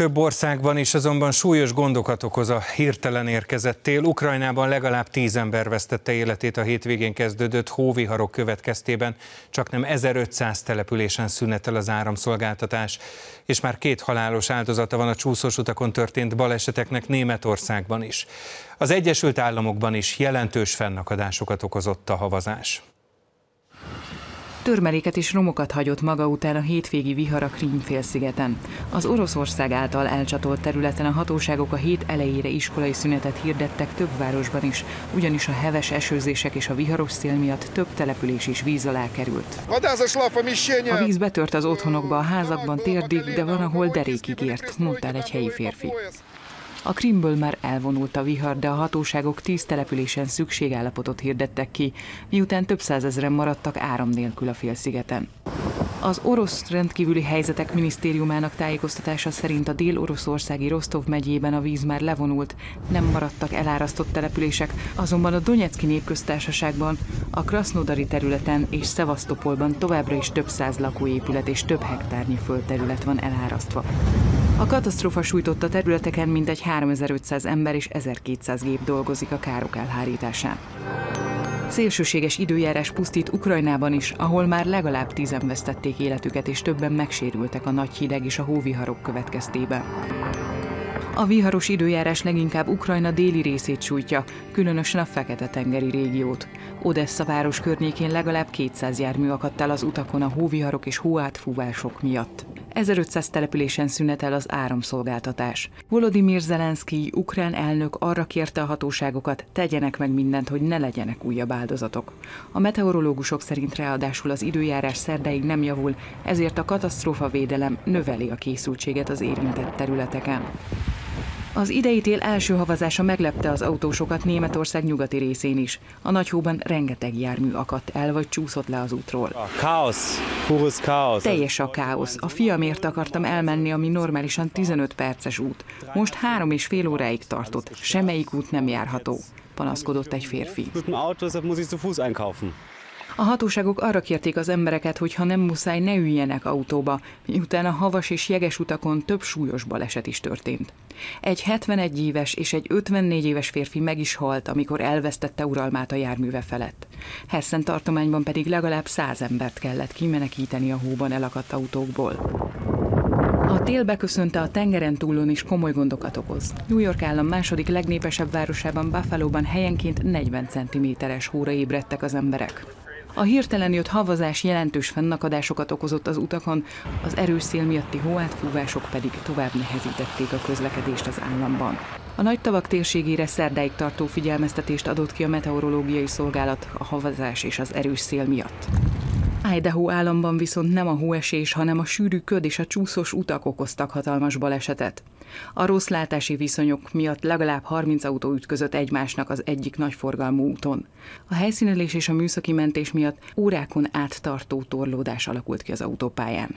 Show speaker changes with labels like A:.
A: Több országban is azonban súlyos gondokat okoz a hirtelen érkezett tél. Ukrajnában legalább tíz ember vesztette életét a hétvégén kezdődött hóviharok következtében. Csak nem 1500 településen szünetel az áramszolgáltatás, és már két halálos áldozata van a csúszós utakon történt baleseteknek Németországban is. Az Egyesült Államokban is jelentős fennakadásokat okozott a havazás.
B: Törmeléket és romokat hagyott maga után a hétvégi vihar a Krím-félszigeten. Az Oroszország által elcsatolt területen a hatóságok a hét elejére iskolai szünetet hirdettek több városban is, ugyanis a heves esőzések és a viharos szél miatt több település is víz alá került. A víz betört az otthonokba, a házakban térdig, de van, ahol derékig ért, mondta egy helyi férfi. A Krimből már elvonult a vihar, de a hatóságok tíz településen szükségállapotot hirdettek ki, miután több százezren maradtak áram nélkül a félszigeten. Az orosz rendkívüli helyzetek minisztériumának tájékoztatása szerint a dél-oroszországi Rostov megyében a víz már levonult, nem maradtak elárasztott települések, azonban a Donetszki népköztársaságban, a Krasnodari területen és Szevasztopolban továbbra is több száz lakóépület és több hektárnyi földterület van elárasztva. A katasztrófa sújtotta területeken mintegy 3500 ember és 1200 gép dolgozik a károk elhárításán. Szélsőséges időjárás pusztít Ukrajnában is, ahol már legalább tízen vesztették életüket, és többen megsérültek a nagy hideg és a hóviharok következtében. A viharos időjárás leginkább Ukrajna déli részét sújtja, különösen a Fekete-tengeri régiót. Odessa város környékén legalább 200 jármű akadt el az utakon a hóviharok és hóátfúvások miatt. 1500 településen szünetel az áramszolgáltatás. Volodymyr Zelenszky, ukrán elnök arra kérte a hatóságokat, tegyenek meg mindent, hogy ne legyenek újabb áldozatok. A meteorológusok szerint ráadásul az időjárás szerdáig nem javul, ezért a katasztrófavédelem növeli a készültséget az érintett területeken. Az idei tél első havazása meglepte az autósokat Németország nyugati részén is. A nagy hóban rengeteg jármű akadt el, vagy csúszott le az útról.
C: A káosz, puros káosz.
B: Teljes a káosz. A fiamért akartam elmenni, ami normálisan 15 perces út. Most három és fél óráig tartott. Semmelyik út nem járható, panaszkodott egy férfi.
C: Mit deshalb muss ich zu Fuß einkaufen.
B: A hatóságok arra kérték az embereket, hogy ha nem muszáj, ne üljenek autóba, miután a havas és jeges utakon több súlyos baleset is történt. Egy 71 éves és egy 54 éves férfi meg is halt, amikor elvesztette uralmát a járműve felett. Hessen tartományban pedig legalább 100 embert kellett kimenekíteni a hóban elakadt autókból. A tél beköszönte a tengeren túlon is komoly gondokat okoz. New York állam második legnépesebb városában, Buffalo-ban helyenként 40 cm-es hóra ébredtek az emberek. A hirtelen jött havazás jelentős fennakadásokat okozott az utakon, az erős szél miatti hóátfúvások pedig tovább nehezítették a közlekedést az államban. A nagy tavak térségére szerdáig tartó figyelmeztetést adott ki a meteorológiai szolgálat a havazás és az erős szél miatt. Idaho államban viszont nem a hóesés, hanem a sűrű köd és a csúszós utak okoztak hatalmas balesetet. A rossz látási viszonyok miatt legalább 30 autó ütközött egymásnak az egyik nagyforgalmú úton. A helyszínelés és a műszaki mentés miatt órákon át tartó torlódás alakult ki az autópályán.